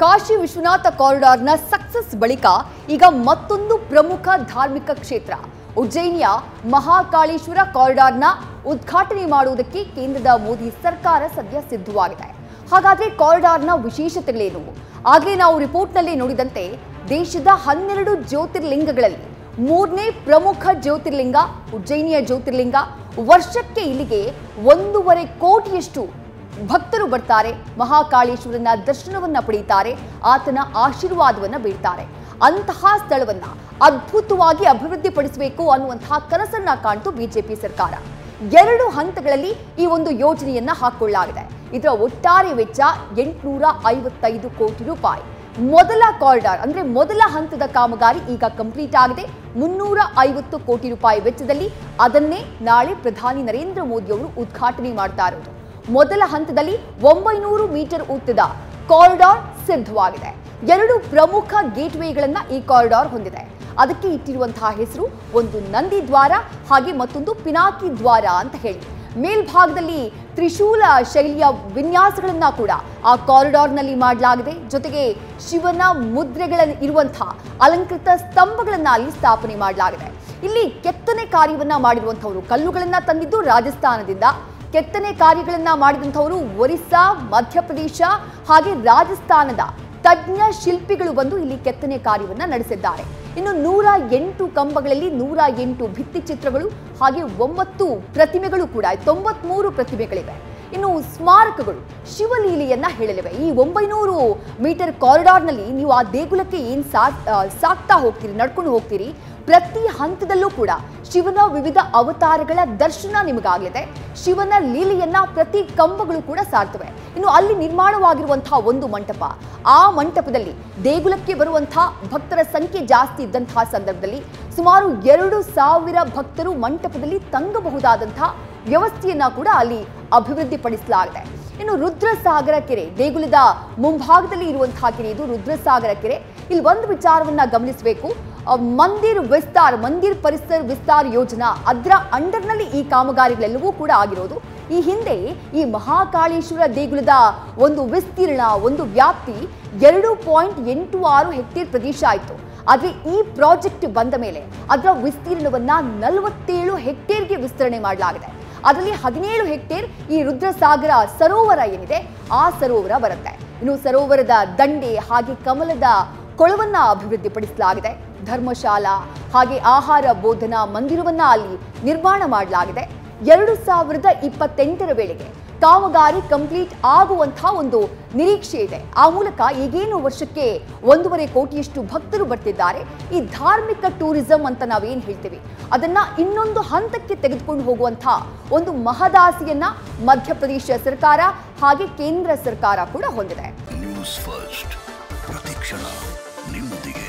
Kashi Vishwanath ಕಾರಿಡಾರ್ನ success ಬಳಿಕ ಈಗ ಮತ್ತೊಂದು ಪ್ರಮುಖ ಧಾರ್ಮಿಕ ಕ್ಷೇತ್ರ. ಉಜ್ಜಯಿನಿಯ ಮಹಾಕಾಳೇಶ್ವರ ಕಾರಿಡಾರ್ನ ಉದ್ಘಾಟನೆ ಮಾಡುವುದಕ್ಕೆ ಕೇಂದ್ರದ ಮೋದಿ ಸರ್ಕಾರ ಸದ್ಯ ಸಿದ್ಧವಾಗಿದೆ. ಹಾಗಾದ್ರೆ ಕಾರಿಡಾರ್ನ ವಿಶೇಷತೆಗಳೇನು? ಆಗಲೇ ನಾವು ರಿಪೋರ್ಟ್ನಲ್ಲಿ ನೋಡಿದಂತೆ ದೇಶದ ಹನ್ನೆರಡು ಜ್ಯೋತಿರ್ಲಿಂಗಗಳಲ್ಲಿ ಮೂರನೇ ಪ್ರಮುಖ ಜ್ಯೋತಿರ್ಲಿಂಗ, ಉಜ್ಜಯಿನಿಯ ಜ್ಯೋತಿರ್ಲಿಂಗ ವರ್ಷಕ್ಕೆ ಇಲ್ಲಿಗೆ ಒಂದೂವರೆ ಕೋಟಿಯಷ್ಟು ಭಕ್ತರು ಬರ್ತಾರೆ. ಮಹಾಕಾಳೇಶ್ವರನ ದರ್ಶನವನ್ನ ಪಡೆಯುತ್ತಾರೆ. ಆತನ ಆಶೀರ್ವಾದವನ್ನ ಬೀಳ್ತಾರೆ. ಅಂತಹ ಸ್ಥಳವನ್ನ ಅದ್ಭುತವಾಗಿ ಅಭಿವೃದ್ಧಿಪಡಿಸಬೇಕು ಅನ್ನುವಂತಹ ಕನಸನ್ನ ಕಾಣ್ತು ಬಿಜೆಪಿ ಸರ್ಕಾರ. ಎರಡು ಹಂತಗಳಲ್ಲಿ ಈ ಒಂದು ಯೋಜನೆಯನ್ನ ಹಾಕೊಳ್ಳಲಾಗಿದೆ. ಇದರ ಒಟ್ಟಾರೆ ವೆಚ್ಚ ಎಂಟುನೂರ ಐವತ್ತೈದು ಕೋಟಿ ರೂಪಾಯಿ. ಮೊದಲ ಕಾರಿಡಾರ್ ಅಂದ್ರೆ ಮೊದಲ ಹಂತದ ಕಾಮಗಾರಿ ಈಗ ಕಂಪ್ಲೀಟ್ ಆಗಿದೆ. ಮುನ್ನೂರ ಐವತ್ತು ಕೋಟಿ ರೂಪಾಯಿ ವೆಚ್ಚದಲ್ಲಿ ಅದನ್ನೇ ನಾಳೆ ಪ್ರಧಾನಿ ನರೇಂದ್ರ ಮೋದಿ ಅವರು ಉದ್ಘಾಟನೆ ಮಾಡ್ತಾ ಇರೋದು. ಮೊದಲ ಹಂತದಲ್ಲಿ ಒಂಬೈನೂರು ಮೀಟರ್ ಉದ್ದದ ಕಾರಿಡಾರ್ ಸಿದ್ಧವಾಗಿದೆ. ಎರಡು ಪ್ರಮುಖ ಗೇಟ್ವೇಗಳನ್ನ ಈ ಕಾರಿಡಾರ್ ಹೊಂದಿದೆ. ಅದಕ್ಕೆ ಇಟ್ಟಿರುವಂತಹ ಹೆಸರು ಒಂದು ನಂದಿ ದ್ವಾರ ಹಾಗೆ ಮತ್ತೊಂದು ಪಿನಾಕಿ ದ್ವಾರ ಅಂತ ಹೇಳಿ. ಮೇಲ್ಭಾಗದಲ್ಲಿ ತ್ರಿಶೂಲ ಶೈಲಿಯ ವಿನ್ಯಾಸಗಳನ್ನ ಕೂಡ ಆ ಕಾರಿಡಾರ್ನಲ್ಲಿ ಮಾಡಲಾಗಿದೆ. ಜೊತೆಗೆ ಶಿವನ ಮುದ್ರೆಗಳ ಇರುವಂತಹ ಅಲಂಕೃತ ಸ್ತಂಭಗಳನ್ನ ಅಲ್ಲಿ ಸ್ಥಾಪನೆ ಮಾಡಲಾಗಿದೆ. ಇಲ್ಲಿ ಕೆತ್ತನೆ ಕಾರ್ಯವನ್ನ ಮಾಡಿರುವಂತಹವರು ಕಲ್ಲುಗಳನ್ನ ತಂದಿದ್ದು ರಾಜಸ್ಥಾನದಿಂದ. ಕೆತ್ತನೆ ಕಾರ್ಯಗಳನ್ನ ಮಾಡಿದಂಥವರು ಒರಿಸ್ಸಾ, ಮಧ್ಯಪ್ರದೇಶ ಹಾಗೆ ರಾಜಸ್ಥಾನದ ತಜ್ಞ ಶಿಲ್ಪಿಗಳು ಬಂದು ಇಲ್ಲಿ ಕೆತ್ತನೆ ಕಾರ್ಯವನ್ನ ನಡೆಸಿದ್ದಾರೆ. ಇನ್ನು ನೂರ ಎಂಟು ಕಂಬಗಳಲ್ಲಿ ನೂರ ಎಂಟು ಭಿತ್ತಿ ಚಿತ್ರಗಳು ಹಾಗೆ ಒಂಬತ್ತು ಪ್ರತಿಮೆಗಳು ಕೂಡ ತೊಂಬತ್ಮೂರು ಪ್ರತಿಮೆಗಳಿವೆ. ಇನ್ನು ಸ್ಮಾರಕಗಳು ಶಿವಲೀಲೆಯನ್ನ ಹೇಳಲಿವೆ. ಈ ಒಂಬೈನೂರು ಮೀಟರ್ ಕಾರಿಡಾರ್ನಲ್ಲಿ ನೀವು ಆ ದೇಗುಲಕ್ಕೆ ಏನ್ ಸಾಕ್ತಾ ಹೋಗ್ತೀರಿ, ನಡ್ಕೊಂಡು ಹೋಗ್ತೀರಿ, ಪ್ರತಿ ಹಂತದಲ್ಲೂ ಕೂಡ ಶಿವನ ವಿವಿಧ ಅವತಾರಗಳ ದರ್ಶನ ನಿಮಗಾಗಲಿದೆ. ಶಿವನ ಲೀಲೆಯನ್ನ ಪ್ರತಿ ಕಂಬಗಳು ಕೂಡ ಸಾರ್ತವೆ. ಇನ್ನು ಅಲ್ಲಿ ನಿರ್ಮಾಣವಾಗಿರುವಂತಹ ಒಂದು ಮಂಟಪ, ಆ ಮಂಟಪದಲ್ಲಿ ದೇಗುಲಕ್ಕೆ ಬರುವಂತಹ ಭಕ್ತರ ಸಂಖ್ಯೆ ಜಾಸ್ತಿ ಇದ್ದಂತಹ ಸಂದರ್ಭದಲ್ಲಿ ಸುಮಾರು ಎರಡು ಸಾವಿರ ಭಕ್ತರು ಮಂಟಪದಲ್ಲಿ ತಂಗಬಹುದಾದಂತಹ ವ್ಯವಸ್ಥೆಯನ್ನ ಕೂಡ ಅಲ್ಲಿ ಅಭಿವೃದ್ಧಿಪಡಿಸಲಾಗಿದೆ. ಇನ್ನು ರುದ್ರಸಾಗರ ಕೆರೆ, ದೇಗುಲದ ಮುಂಭಾಗದಲ್ಲಿ ಇರುವಂತಹ ಕೆರೆ ಇದು ರುದ್ರಸಾಗರ ಕೆರೆ. ಇಲ್ಲಿ ಒಂದು ವಿಚಾರವನ್ನ ಗಮನಿಸಬೇಕು. ಮಂದಿರ್ ವಿಸ್ತಾರ್, ಮಂದಿರ್ ಪರಿಸರ್ ವಿಸ್ತಾರ್ ಯೋಜನಾ ಅದರ ಅಂಡರ್ನಲ್ಲಿ ಈ ಕಾಮಗಾರಿಗಳೆಲ್ಲವೂ ಕೂಡ ಆಗಿರೋದು. ಈ ಹಿಂದೆ ಈ ಮಹಾಕಾಳೇಶ್ವರ ದೇಗುಲದ ಒಂದು ವಿಸ್ತೀರ್ಣ, ಒಂದು ವ್ಯಾಪ್ತಿ ಎರಡು ಪಾಯಿಂಟ್ ಎಂಟು ಆರು ಹೆಕ್ಟೇರ್ ಪ್ರದೇಶ ಆಯಿತು. ಆದರೆ ಈ ಪ್ರಾಜೆಕ್ಟ್ ಬಂದ ಮೇಲೆ ಅದರ ವಿಸ್ತೀರ್ಣವನ್ನು ನಲವತ್ತೇಳು ಹೆಕ್ಟೇರ್ಗೆ ವಿಸ್ತರಣೆ ಮಾಡಲಾಗಿದೆ. ಅದರಲ್ಲಿ ಹದಿನೇಳು ಹೆಕ್ಟೇರ್ ಈ ರುದ್ರಸಾಗರ ಸರೋವರ ಏನಿದೆ, ಆ ಸರೋವರ ಬರುತ್ತೆ. ಇನ್ನು ಸರೋವರದ ದಂಡೆ ಹಾಗೆ ಕಮಲದ ಕೊಳವನ್ನ ಅಭಿವೃದ್ಧಿಪಡಿಸಲಾಗಿದೆ. ಧರ್ಮಶಾಲಾ ಹಾಗೆ ಆಹಾರ ಬೋಧನಾ ಮಂದಿರವನ್ನ ಅಲ್ಲಿ ನಿರ್ಮಾಣ ಮಾಡಲಾಗಿದೆ. ಎರಡು ಸಾವಿರದ ಇಪ್ಪತ್ತೆಂಟರ ವೇಳೆಗೆ ಕಾಮಗಾರಿ ಕಂಪ್ಲೀಟ್ ಆಗುವಂತಹ ಒಂದು ನಿರೀಕ್ಷೆ ಇದೆ. ಆ ಮೂಲಕ ಈಗೇನು ವರ್ಷಕ್ಕೆ ಒಂದೂವರೆ ಕೋಟಿಯಷ್ಟು ಭಕ್ತರು ಬರ್ತಿದ್ದಾರೆ. ಈ ಧಾರ್ಮಿಕ ಟೂರಿಸಂ ಅಂತ ನಾವೇನು ಹೇಳ್ತೀವಿ? ಅದನ್ನ ಇನ್ನೊಂದು ಹಂತಕ್ಕೆ ತೆಗೆದುಕೊಂಡು ಹೋಗುವಂತಹ ಒಂದು ಮಹದಾಸಿಯನ್ನ ಮಧ್ಯಪ್ರದೇಶ ಸರ್ಕಾರ ಹಾಗೆ ಕೇಂದ್ರ ಸರ್ಕಾರ ಕೂಡ ಹೊಂದಿದೆ. ನಿಮ್ಮೊಂದಿಗೆ